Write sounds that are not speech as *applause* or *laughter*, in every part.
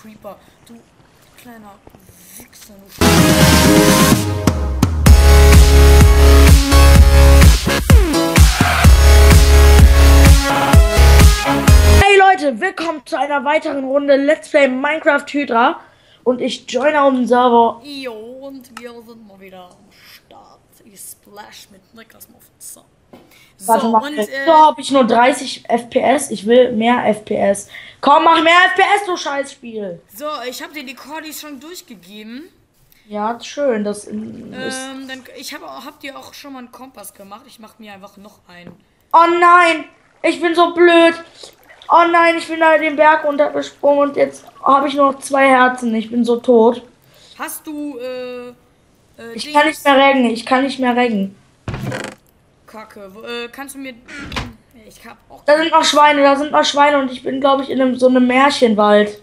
Creeper. Du kleiner Wichser. Hey Leute, willkommen zu einer weiteren Runde Let's Play Minecraft Hydra und ich joine auf den Server. Jo, und wir sind mal wieder am Start. Ich splash mit Nickers Muffins. So, Warte mal, und so äh, habe ich nur 30 FPS. Ich will mehr FPS. Komm, mach mehr FPS, du Scheißspiel. so, ich habe dir die Cordis schon durchgegeben. Ja, schön. Das. Ähm, dann, ich habe hab dir auch schon mal einen Kompass gemacht. Ich mache mir einfach noch einen. Oh nein, ich bin so blöd. Oh nein, ich bin da den Berg runtergesprungen und jetzt habe ich nur noch zwei Herzen. Ich bin so tot. Hast du, äh, äh Ich Dings- kann nicht mehr reggen. Ich kann nicht mehr reggen. Kacke. Äh, kannst du mir. Ich hab auch. Da sind noch Schweine, da sind noch Schweine und ich bin, glaube ich, in einem, so einem Märchenwald.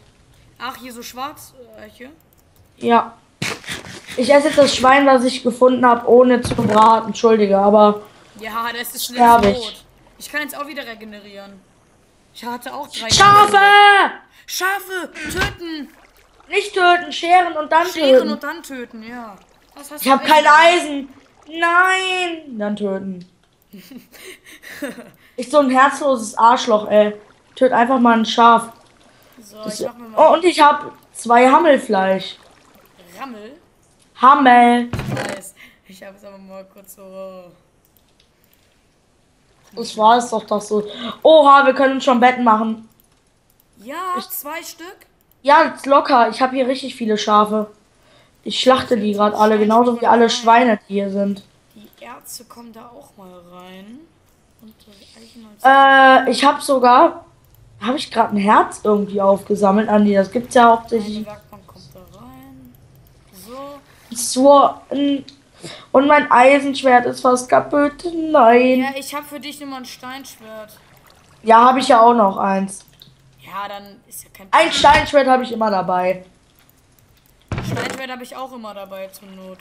Ach, hier so schwarz. Äh, hier. Ja. Ich esse jetzt das Schwein, was ich gefunden habe, ohne zu braten. Entschuldige, aber Ja, das ist schnell ich. tot. Ich kann jetzt auch wieder regenerieren. Ich hatte auch drei. Schafe! Schafe! Töten! Nicht töten, scheren und dann Scheren töten. und dann töten, ja. Ich habe kein? Eisen. Nein! Dann töten. *laughs* Ich so ein herzloses Arschloch, ey. Töt einfach mal ein Schaf. So, ich mach mir Oh, mal und ich habe zwei Hammelfleisch. Rammel. Hammel. Ich habe es aber mal kurz so. Das war es doch doch so. Oha, wir können uns schon Betten machen. Ja, zwei Stück. Ja, locker. Ich habe hier richtig viele Schafe. Ich schlachte die gerade alle, genauso wie alle Schweine, die hier sind. Die Ärzte kommen da auch mal rein. Äh, ich habe sogar. Habe ich gerade ein Herz irgendwie aufgesammelt, Andi? Das gibt's ja Meine hauptsächlich. So. Und mein Eisenschwert ist fast kaputt. Nein. Ja, ich habe für dich nur mal ein Steinschwert. Ja, habe ich ja auch noch eins. Ja, dann ist ja kein Ein Steinschwert habe ich immer dabei. Steinschwert habe ich auch immer dabei zur Not.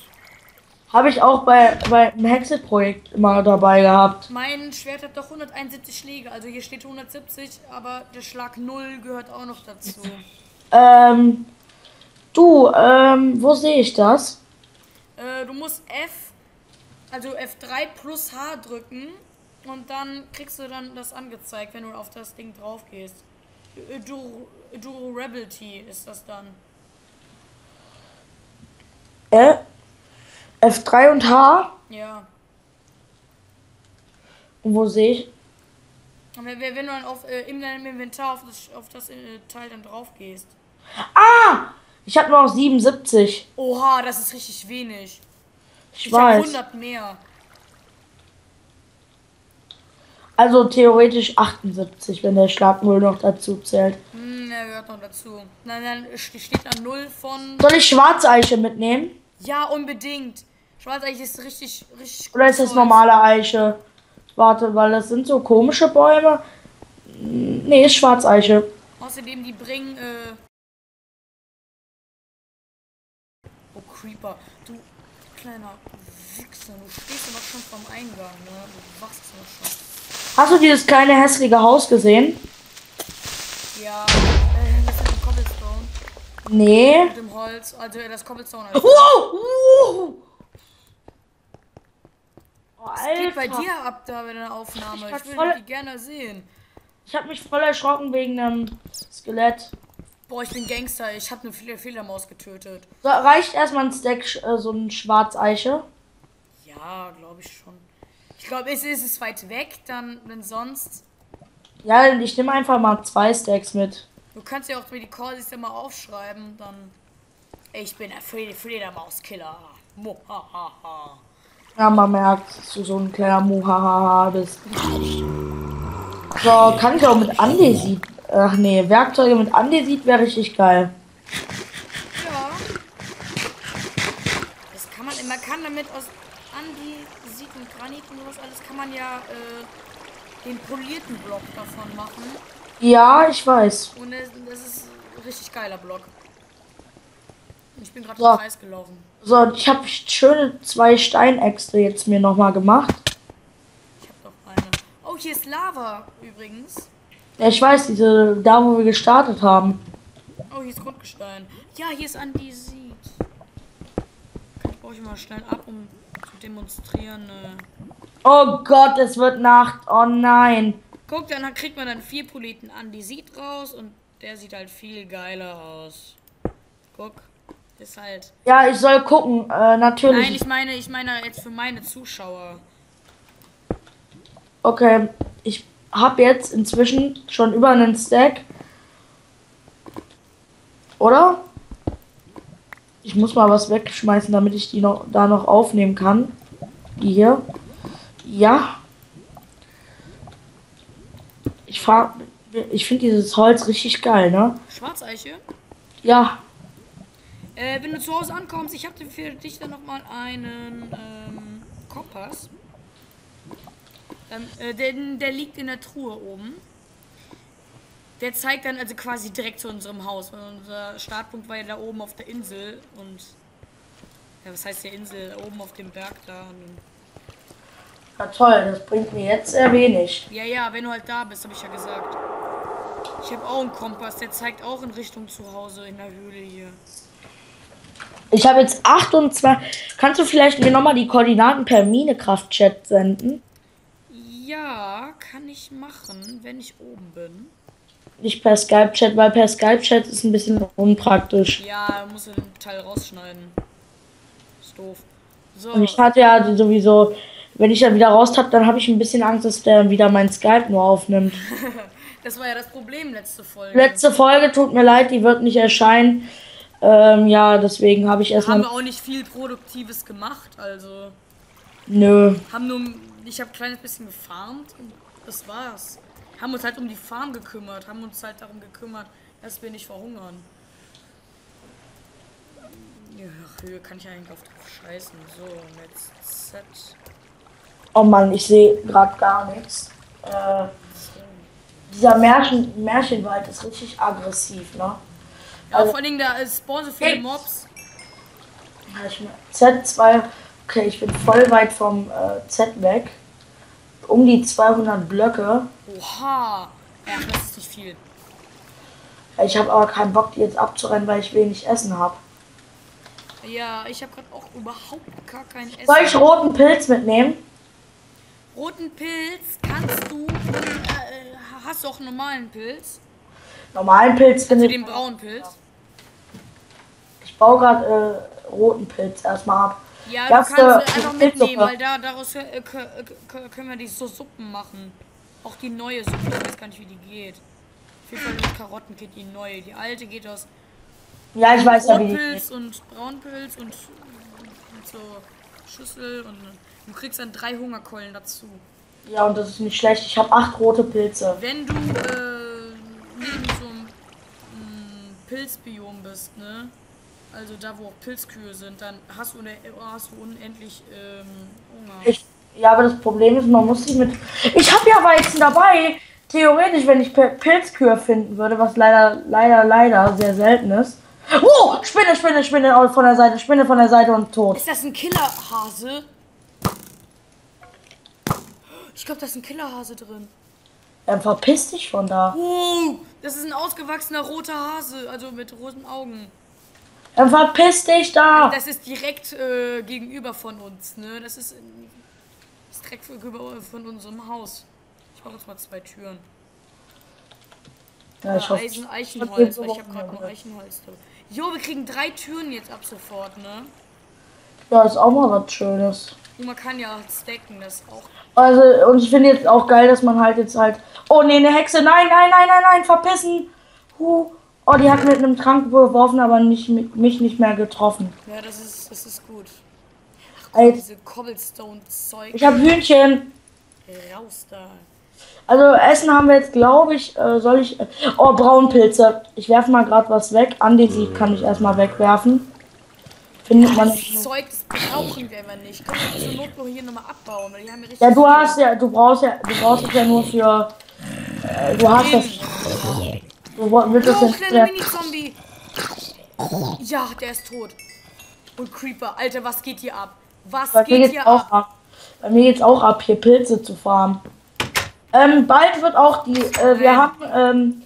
Habe ich auch bei, bei Hexe-Projekt immer dabei gehabt. Mein Schwert hat doch 171 Schläge, also hier steht 170, aber der Schlag 0 gehört auch noch dazu. *laughs* Ähm. Du, ähm, wo sehe ich das? Äh, du musst F, also F3 plus H drücken und dann kriegst du dann das angezeigt, wenn du auf das Ding drauf gehst. Du, Durability ist das dann. Äh? F3 und H? Ja. Und wo sehe ich? Wenn, wenn du dann auf, äh, in deinem Inventar auf das, auf das äh, Teil dann drauf gehst. Ah! Ich habe nur noch 77. Oha, das ist richtig wenig. Ich, Ich weiß. 100 mehr. Also theoretisch 78, wenn der Schlag 0 noch dazu zählt. Hm, der gehört noch dazu. Nein, dann st- steht da 0 von. Soll ich Schwarzeiche mitnehmen? Ja, unbedingt. Schwarzeich ist richtig, richtig Oder ist das normale Eiche? Warte, weil das sind so komische Bäume. Nee, ist Schwarzeiche. Außerdem, die bringen, äh. Oh, Creeper. Du kleiner Wichser. Du stehst noch schon vom Eingang, ne? Du wachst noch schon. Hast du dieses kleine hässliche Haus gesehen? Ja, äh, das ist dem Cobblestone. Nee. Mit dem Holz. Also, das Cobblestone. *laughs* Also, Wow! Wow. Oh, geht bei Alter. dir ab da bei der Aufnahme? Ich Ich, würde voll- die gerne sehen. Ich habe mich voll erschrocken wegen einem Skelett. Boah, ich bin Gangster. Ich habe eine Fle Fledermaus getötet. So, reicht erstmal ein Stack, äh, so ein Schwarzeiche. Ja, glaube ich schon. Ich glaube, es ist es weit weg, dann, wenn sonst. Ja, ich nehme einfach mal zwei Stacks mit. Du kannst ja auch mir die ja mal aufschreiben, dann. Ich bin der Fle Fledermauskiller. Mohahaha. Ja, man merkt, dass du so ein kleiner Muhahaha bist. So, kann ich auch mit Andesit. Ach nee, Werkzeuge mit Andesit wäre richtig geil. Ja. Das kann man, man kann damit aus Andesit und Granit und sowas alles kann man ja äh, den polierten Block davon machen. Ja, ich weiß. Und das, ist ein richtig geiler Block. Ich bin gerade So. im Kreis gelaufen. So, ich habe schöne zwei Steinäxte jetzt mir nochmal gemacht. Ich habe doch eine. Oh, hier ist Lava übrigens. Ja, ich weiß, diese, da wo wir gestartet haben. Oh, hier ist Grundgestein. Ja, hier ist Andesit. Ich ich mal schnell ab, um zu demonstrieren. Äh. Oh Gott, es wird Nacht. Oh nein. Guck, dann kriegt man dann vier Politen Andesit raus und der sieht halt viel geiler aus. Guck. Ist halt. Ja, ich soll gucken, äh, natürlich. Nein, ich meine, ich meine jetzt für meine Zuschauer. Okay, ich habe jetzt inzwischen schon über einen Stack. Oder? Ich muss mal was wegschmeißen, damit ich die noch da noch aufnehmen kann. Die hier. Ja. Ich fahr, ich finde dieses Holz richtig geil, ne? Schwarzeiche? Ja. Äh, wenn du zu Hause ankommst, ich habe für dich dann noch mal einen ähm, Kompass. Ähm, äh, der, der liegt in der Truhe oben. Der zeigt dann also quasi direkt zu unserem Haus. Weil unser Startpunkt war ja da oben auf der Insel und ja, was heißt hier Insel? Oben auf dem Berg da. Ja toll, das bringt mir jetzt sehr wenig. Ja, ja, wenn du halt da bist, habe ich ja gesagt. Ich habe auch einen Kompass, der zeigt auch in Richtung zu Hause in der Höhle hier. Ich habe jetzt 28. Kannst du vielleicht mir nochmal die Koordinaten per Minecraft-Chat senden? Ja, kann ich machen, wenn ich oben bin. Nicht per Skype-Chat, weil per Skype-Chat ist ein bisschen unpraktisch. Ja, muss den Teil rausschneiden. Ist doof. So. Und ich hatte ja sowieso, wenn ich dann wieder raus habe, dann habe ich ein bisschen Angst, dass der wieder mein Skype nur aufnimmt. *laughs* das war ja das Problem letzte Folge. Letzte Folge, tut mir leid, die wird nicht erscheinen. Ähm, ja, deswegen habe ich erstmal. Haben wir auch nicht viel Produktives gemacht, also. Nö. Haben nur. Ich habe ein kleines bisschen gefarmt und das war's. Haben uns halt um die Farm gekümmert, haben uns halt darum gekümmert, dass wir nicht verhungern. Ja, Höhe kann ich eigentlich auf drauf scheißen. So, jetzt Z. Oh Mann, ich sehe gerade gar nichts. Äh, dieser Märchen, Märchenwald ist richtig aggressiv, ne? Ja, also, vor allem da spawnen so viele Mobs. Z2. Okay, ich bin voll weit vom äh, Z weg. Um die 200 Blöcke. Oha. Ja, das ist nicht viel. Ich habe aber keinen Bock, die jetzt abzurennen, weil ich wenig Essen habe. Ja, ich habe gerade auch überhaupt gar kein Essen. Soll ich roten Pilz mitnehmen? Roten Pilz kannst du. Äh, hast du auch einen normalen Pilz? Normalen Pilz bin ich. den braunen Pilz? Ich baue gerade äh, roten Pilz erstmal ab. Ja, du kannst du einfach mitnehmen, weil da daraus äh, können wir die so Suppen machen. Auch die neue Suppe, ich weiß gar nicht, wie die geht. Auf jeden Fall die Karotten geht die neue. Die alte geht aus ja, ich weiß ja, wie Pilz und Braunpilz und, und so Schüssel und du kriegst dann drei Hungerkeulen dazu. Ja, und das ist nicht schlecht. Ich habe acht rote Pilze. Wenn du äh, neben so einem mm, Pilzbiom bist, ne? Also da, wo auch Pilzkühe sind, dann hast du, eine, hast du unendlich ähm, Hunger. Ich, ja, aber das Problem ist, man muss sich mit. Ich habe ja Weizen dabei. Theoretisch, wenn ich Pilzkühe finden würde, was leider, leider, leider sehr selten ist. Oh, Spinne, Spinne, Spinne von der Seite, Spinne von der Seite und tot. Ist das ein Killerhase? Ich glaube, da ist ein Killerhase drin. Dann verpiss dich von da. Oh, das ist ein ausgewachsener roter Hase, also mit roten Augen. Dann verpiss dich da! Das ist direkt äh, gegenüber von uns, ne? Das ist, das ist direkt gegenüber von unserem Haus. Ich mache jetzt mal zwei Türen. Ja, ich hoffe, Eisen, Eichenholz, weil ich habe gerade noch Eichenholz. Jo, wir kriegen drei Türen jetzt ab sofort, ne? Ja, ist auch mal was Schönes. Und man kann ja stacken, das auch. Also, und ich finde jetzt auch geil, dass man halt jetzt halt. Oh nee, eine Hexe, nein, nein, nein, nein, nein, verpissen! Huh. Oh, die hat mit einem Trank geworfen, aber nicht, mich nicht mehr getroffen. Ja, das ist, das ist gut. Ach, guck, diese Cobblestone-Zeug. Ich habe Hühnchen. Raus da. Also Essen haben wir jetzt, glaube ich, äh, soll ich... Äh, oh, Braunpilze. Ich werfe mal gerade was weg. Andesit kann ich erstmal wegwerfen. Findet man nicht. Das Zeug, das brauchen wir aber nicht. Können wir zur Not nur hier nochmal abbauen. Weil die haben ja, ja, du hast ja, du brauchst ja, du brauchst es ja nur für... Äh, du hast das... Willst oh, das kleiner Mini-Zombie. Ja, der ist tot. Und Creeper. Alter, was geht hier ab? Was Bei geht hier ab? ab? Bei mir geht's auch ab, hier Pilze zu farmen. Ähm, bald wird auch die, äh, wir haben, ähm,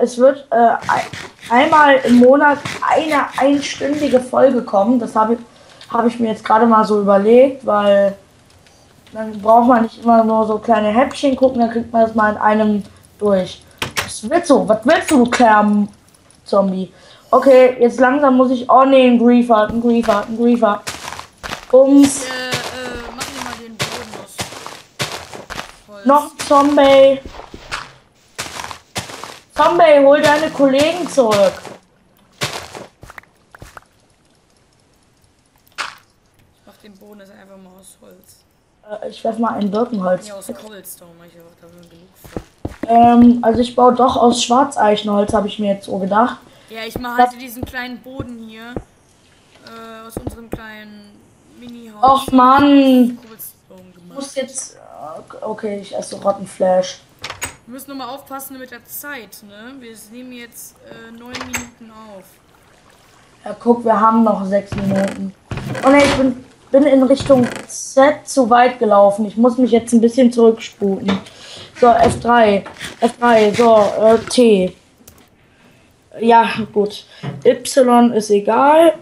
es wird äh, ein, einmal im Monat eine einstündige Folge kommen. Das habe ich, hab ich mir jetzt gerade mal so überlegt, weil dann braucht man nicht immer nur so kleine Häppchen gucken, dann kriegt man das mal in einem durch. Was willst du? Was willst du, kleiner Zombie? Okay, jetzt langsam muss ich. Oh ne, ein Griefer, ein Griefer, ein Griefer. Ums. Äh, äh, mach mal den Boden. Holz. Noch ein Zombie. Zombie, hol deine Kollegen zurück. Ich mach den Boden einfach mal aus Holz. Äh, ich werf mal ein Birkenholz. Ja, aus Cobblestone mach ich auch da genug für. Ähm, also ich baue doch aus Schwarzeichenholz, habe ich mir jetzt so gedacht. Ja, ich mache halt diesen kleinen Boden hier. Äh, aus unserem kleinen Mini-Haus. Och Mann, ich muss jetzt. äh, Okay, ich esse Rottenflash. Wir müssen nur mal aufpassen mit der Zeit, ne? Wir nehmen jetzt äh, neun Minuten auf. Ja, guck, wir haben noch sechs Minuten. Oh ne, ich bin, bin in Richtung Z zu weit gelaufen. Ich muss mich jetzt ein bisschen zurücksputen. So, F3. F3, so, äh, T. Ja, gut. Y ist egal.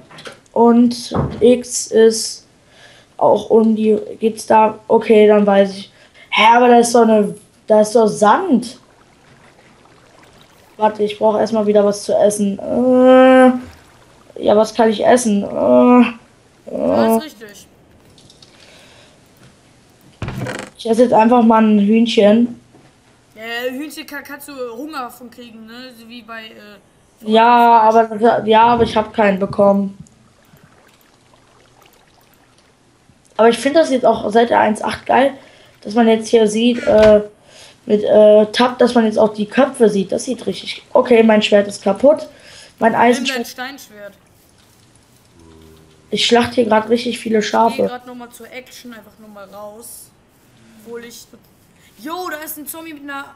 Und X ist auch um die. Geht's da? Okay, dann weiß ich. Hä, aber da ist doch eine. Da ist doch Sand. Warte, ich brauche erstmal wieder was zu essen. Äh. Ja, was kann ich essen? Äh, Ja, ist richtig. ich esse jetzt einfach mal ein Hühnchen. Äh, Hühnchen kann, kannst du Hunger von kriegen, ne? So wie bei. Äh, Ja, aber ja, aber ich habe keinen bekommen. Aber ich finde das jetzt auch seit der 1.8 geil, dass man jetzt hier sieht, äh, mit äh, Tab, dass man jetzt auch die Köpfe sieht. Das sieht richtig. Okay, mein Schwert ist kaputt. Mein Eisenschwert. Steinschwert. Ich schlacht hier gerade richtig viele Ich gehe Schafe. gerade nochmal zur Action, einfach nur mal raus. Obwohl ich. Jo, da ist ein Zombie mit einer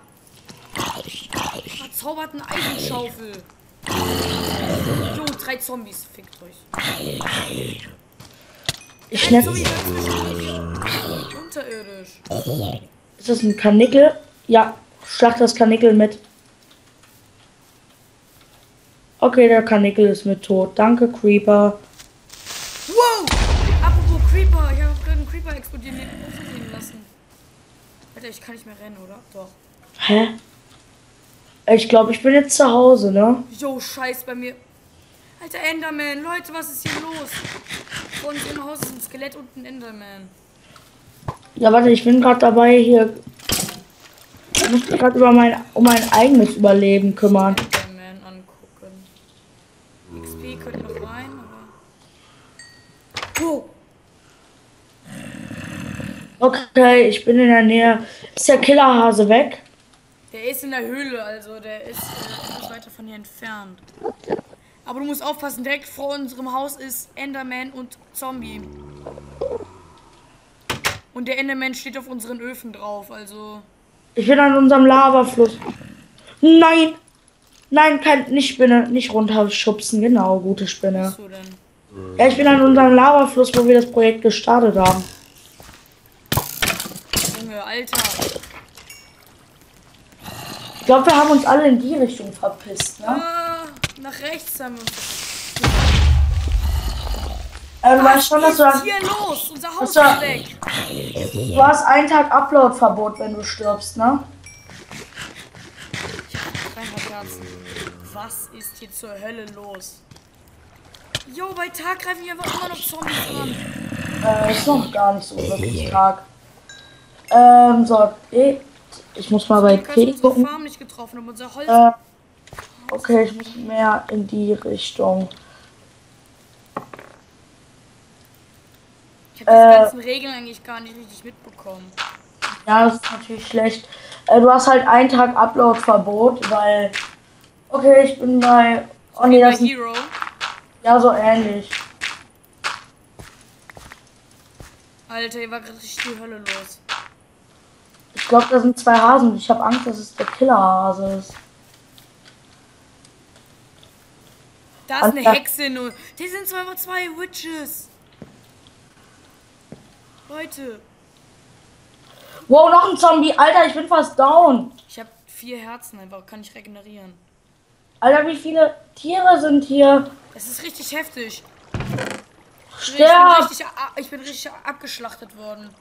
verzauberten Eisenschaufel. Jo, drei Zombies, fickt euch. Ich Ein Zombie. Unterirdisch. ist das ein Kanickel? Ja, schlacht das Kanickel mit. Okay, der Kanickel ist mit tot. Danke, Creeper. Wow! Apropos Creeper, ich habe gerade einen Creeper lassen. Alter, ich kann nicht mehr rennen, oder? Doch. Hä? Ich glaube, ich bin jetzt zu Hause, ne? Jo, scheiß bei mir. Alter Enderman, Leute, was ist hier los? Vor uns im Haus ist ein Skelett und ein Enderman. Ja, warte, ich bin gerade dabei hier. Ich muss mich gerade über mein, um mein eigenes Überleben kümmern. Enderman angucken. XP könnte noch rein, aber. Oh, Okay, ich bin in der Nähe. Ist der Killerhase weg? der ist in der Höhle, also der ist äh, etwas weiter von hier entfernt. Aber du musst aufpassen, direkt vor unserem Haus ist Enderman und Zombie. Und der Enderman steht auf unseren Öfen drauf, also. Ich bin an unserem Lavafluss. Nein! Nein, kein, nicht Spinne, nicht runterschubsen. Genau, gute Spinne. Was denn? Ja, ich bin an unserem Lavafluss, wo wir das Projekt gestartet haben. Junge, Alter. Ich glaube, wir haben uns alle in die Richtung verpisst, ne? Ah, nach rechts haben wir uns. Äh, du Was weißt schon, dass ist du, hier los? Unser Haus ist weg. du hast einen Tag Upload-Verbot, wenn du stirbst, ne? Dreieinhalb Herzen. Was ist hier zur Hölle los? Jo, bei Tag greifen hier einfach immer noch Zombies an. Äh, ist noch gar nicht so wirklich Tag. Ähm, so, eh, ich muss mal bei unsere gucken. Farm nicht getroffen, aber unser Holz. Äh, okay, ich muss mehr in die Richtung. ich habe die äh, ganzen Regeln eigentlich gar nicht richtig mitbekommen. Ja, das ist natürlich schlecht. Äh, du hast halt einen Tag Upload-Verbot, weil. Okay, ich bin bei. Oh nee, das ist Hero. ja so ähnlich. Alter, hier war gerade richtig die Hölle los. Ich glaube, da sind zwei Hasen ich habe Angst, dass es der Killerhase ist. Da ist eine. Hexe nur. Die sind zwar einfach zwei Witches. Leute, Wow, noch ein Zombie. Alter, ich bin fast down. ich habe vier Herzen einfach, kann ich regenerieren. Alter, wie viele Tiere sind hier? Es ist richtig heftig. Ich bin Sterb! richtig, ich bin richtig abgeschlachtet worden.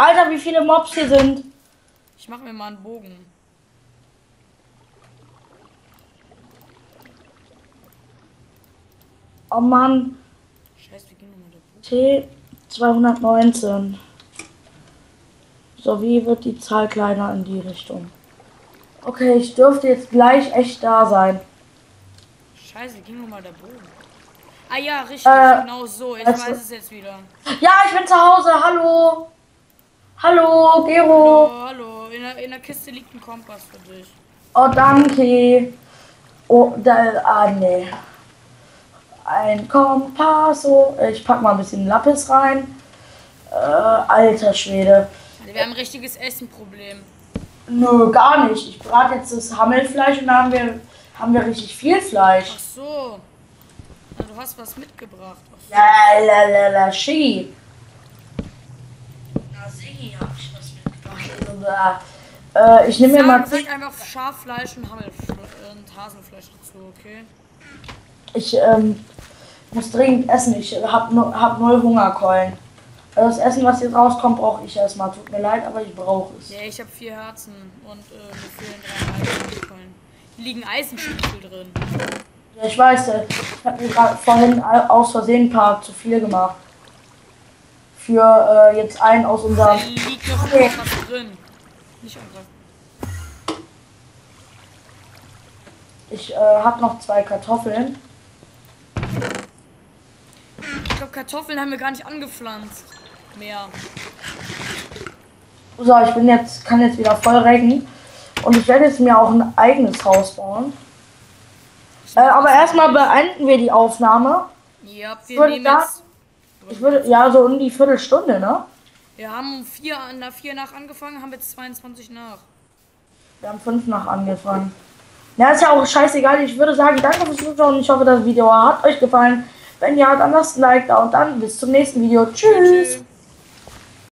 Alter, wie viele Mobs hier sind. Ich mache mir mal einen Bogen. Oh Mann. Scheiße, wie ging nochmal der Bogen? T219. So, wie wird die Zahl kleiner in die Richtung? Okay, ich dürfte jetzt gleich echt da sein. Scheiße, ging nochmal der Bogen? Ah ja, richtig, Äh, genau so. Ich also- weiß es jetzt wieder. Ja, ich bin zu Hause. Hallo. Hallo, Gero. Oh, hallo. In der, in der Kiste liegt ein Kompass für dich. Oh, danke. Oh, da, ah, nee. Ein Kompass. Oh, ich pack mal ein bisschen Lapis rein. Äh, alter Schwede. Also wir haben ein richtiges Essenproblem. Nö, gar nicht. Ich brate jetzt das Hammelfleisch und da haben wir, haben wir richtig viel Fleisch. Ach so. Na, du hast was mitgebracht. Ach so. La la la la, Ski. Na, sie hab ich was mitgebracht. Äh, ich nehme mir mal. Sag, einfach Schaffleisch und Hammelfleisch und Hasenfleisch dazu, okay? Ich ähm, muss dringend essen. Ich hab, nu, hab null Hungerkeulen. Also das Essen, was jetzt rauskommt, brauche ich erstmal. Tut mir leid, aber ich brauche es. Ja, ich habe vier Herzen und äh, mir fehlen drei. Hier liegen Eisenstiefel drin. Ja, ich weiß, äh, ich habe mir gerade vorhin au- aus Versehen ein paar zu viel gemacht. Für äh, jetzt einen aus Da unserem. liegt noch Okay. was drin. Nicht angreifen. Ich äh, habe noch zwei Kartoffeln. Ich glaube, Kartoffeln haben wir gar nicht angepflanzt. Mehr. So, ich bin jetzt, kann jetzt wieder voll recken. Und ich werde jetzt mir auch ein eigenes Haus bauen. Äh, aber erstmal beenden wir die Aufnahme. Ja, wir würde nehmen da-. Ich würde, ja, so um die Viertelstunde, ne? Wir haben um vier, nach vier nach angefangen, haben jetzt 22 nach. Wir haben fünf nach angefangen. Ja, ist ja auch scheißegal. Ich würde sagen, danke fürs Zuschauen. Ich hoffe, das Video hat euch gefallen. Wenn ja, dann lasst ein Like da und dann bis zum nächsten Video. Tschüss. Tschüss.